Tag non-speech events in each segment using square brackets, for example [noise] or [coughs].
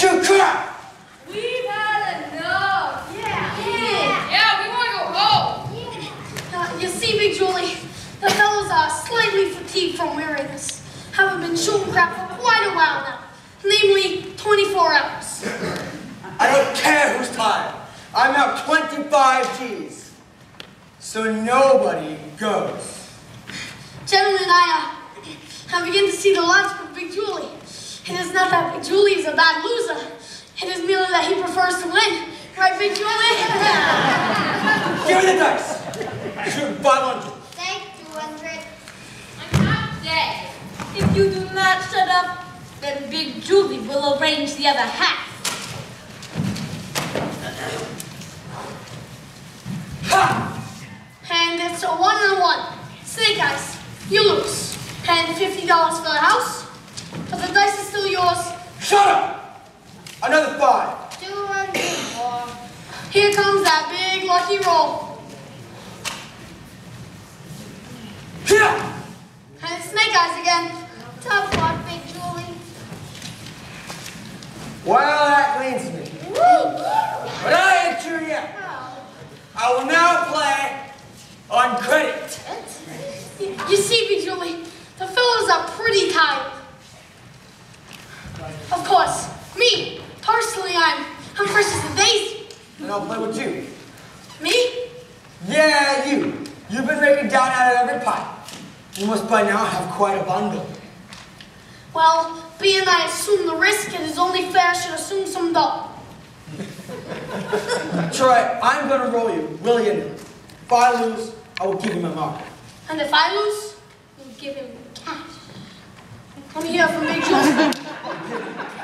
Shoot crap! We've had enough. Yeah. Yeah. Yeah, we want to go home. Uh, you see, Big Jule, the fellows are slightly fatigued from wearing this. Haven't been shooting crap for quite a while now. Namely, 24 hours. I don't care who's tired. I'm out 25 G's. So nobody goes. Gentlemen, I, uh, I begin to see the logic of Big Jule. It is not that Big Jule is a bad loser. It is merely that he prefers to win. Right, Big [laughs] Jule? Give me the dice. Shoot 500. Take 200. I'm not dead. If you do not shut up, then Big Jule will arrange the other half. Ha! And it's a one on one. Snake eyes, you lose. And $50 for the house, but the dice is still yours. Shut up! Another five. 200 more. Here comes that big lucky roll. Here! And snake eyes again. Tough luck, Big Jule. Well, that cleans me. But I ain't through yet. I will now play on credit. You see, Big Jule, the fellows are pretty tired. Of course, me, personally, I'm, I'm fresh as a daisy. And I'll play with you. Me? Yeah, you. You've been raking down out of every pot. You must by now have quite a bundle. Well, being I assume the risk, and it is only fair I should assume some dough. [laughs] Troy, I'm gonna roll you, willy-nilly. If I lose, I will give you my marker. And if I lose, you'll give him cash. Let me hear from Big Jule.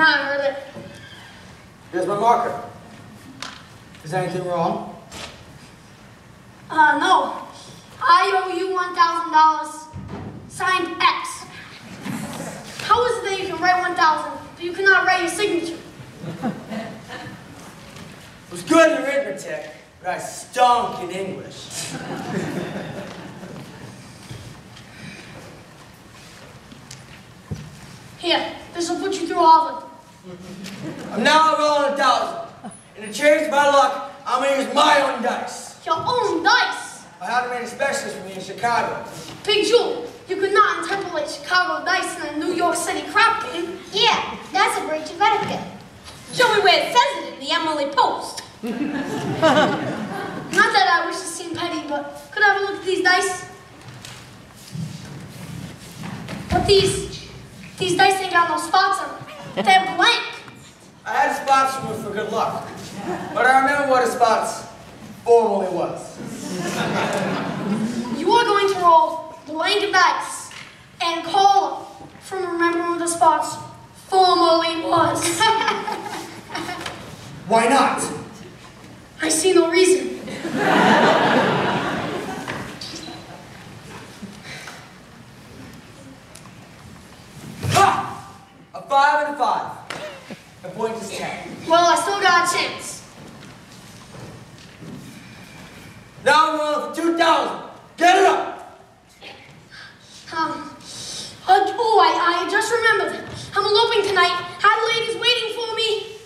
Heard it. Here's my marker. Is anything wrong? Uh, no. I owe you $1,000. Signed X. How is it that you can write 1,000, but you cannot write your signature? I was good in arithmetic, but I stunk in English. Here, this will put you through all Harvard. I'm now rolling a thousand. And to change my luck, I'm gonna use my own dice. Your own dice. I had them made especially for me in Chicago. Big Jule, you could not interpolate Chicago dice in a New York City crap game. Yeah, that's a breach of etiquette. Show me where it says it in the Emily Post. [laughs] Not that I wish to seem petty, but could I have a look at these dice? But these, these dice ain't got no spots on them. They're blank. I had spots for for good luck. But I remember what a spots formerly was. You are going to roll blank dice and call from remembering the spots formerly was. Why not? I see no reason. Ha! A five and a five. The point is ten. Well, I still got a chance. Now I'm rolling for two thousand. Get it up! Um, uh, oh, I, I just remembered. I'm eloping tonight. Adelaide's waiting for me.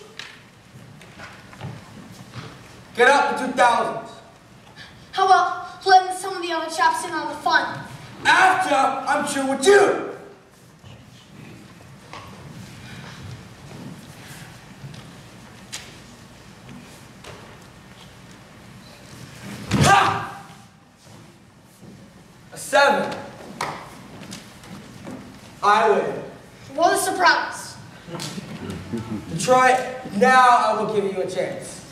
Get up for two thousands. How about letting some of the other chaps in on the fun? After I'm through with you. Ha! A seven. I win. What a surprise. Detroit, now I will give you a chance.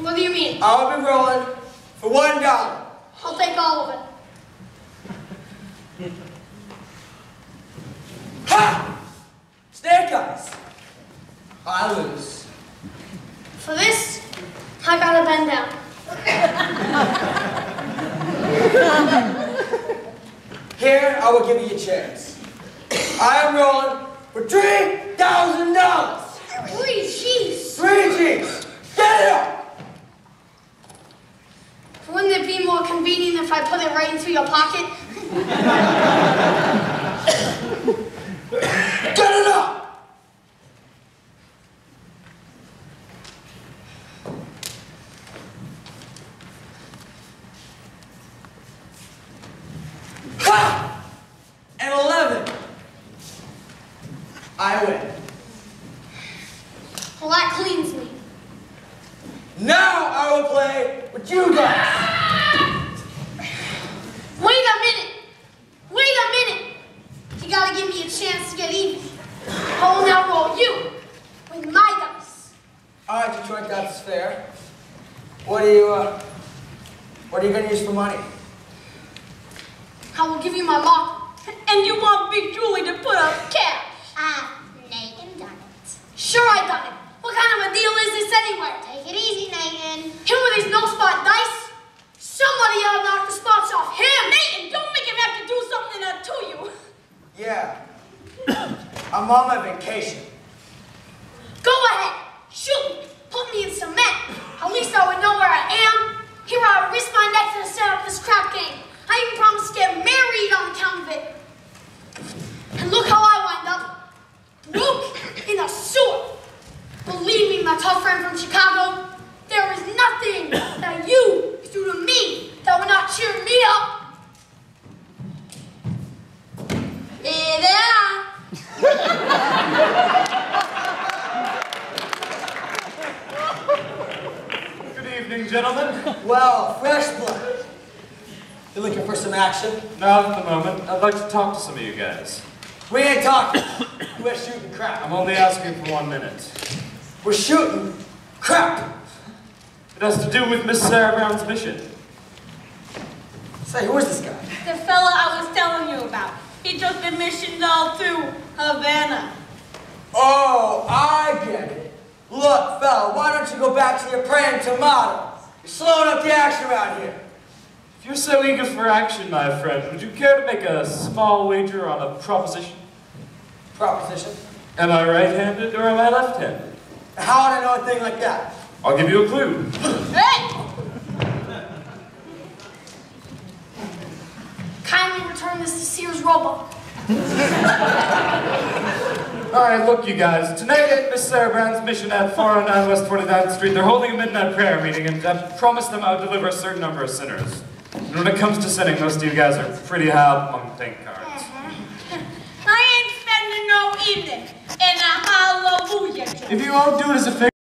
What do you mean? I'll be rolling for one dollar. I'll take all of it. Ha! Eyes. I lose. For this, I gotta bend down. [laughs] Here, I will give you a chance. I am rolling for three thousand dollars. Three, jeez. Three G's. Get it up. Wouldn't it be more convenient if I put it right into your pocket? [laughs] Get it up! Ha! And 11. I win. Well, that cleans me. Now I will play with you guys. Wait a minute! Wait a minute! You gotta give me a chance to get even. I will now roll you with my dice. All right, Detroit, that's fair. What are you, uh, what are you gonna use for money? I will give you my marker. And you want Big Jule to put up cash. Ah, Nathan done it. Sure, I done it. What kind of a deal is this anyway? Take it easy, Nathan. Him with his no spot dice? Somebody ought to knock the spots off him. Nathan, don't make him have to do something uh, to you. Yeah. [coughs] I'm on my vacation. Go ahead. Shoot me. Put me in cement. At least I would know where I am. Here I risk my neck to set up this crap game. I even promised to get married on account of it. And look how I wind up. Broke in a sewer. Believe me, my tough friend from Chicago, there is nothing that you could do to me that would not cheer me up. Hey there. Good evening, gentlemen. Well, fresh blood. You looking for some action? Not at the moment. I'd like to talk to some of you guys. We ain't talking. [coughs] We're shooting crap. I'm only asking for one minute. We're shooting crap. It has to do with Miss Sarah Brown's mission. Say, who is this guy? The fella I was telling you about. He took the mission all to Havana. Oh, I get it. Look, fella, why don't you go back to your praying tomato? You're slowing up the action around here. If you're so eager for action, my friend, would you care to make a small wager on a proposition? Proposition. Am I right-handed or am I left-handed? How would I know a thing like that? I'll give you a clue. Hey! Kindly return this to Sears Roebuck. [laughs] All right, look, you guys. Tonight at Miss Sarah Brown's mission at 409 West 49th Street, they're holding a midnight prayer meeting, and uh, I promised them I would deliver a certain number of sinners. And when it comes to sinning, most of you guys are pretty high up among the pink cards. Uh-huh. I ain't spending no evening in a hallelujah. If you won't do it as a favor,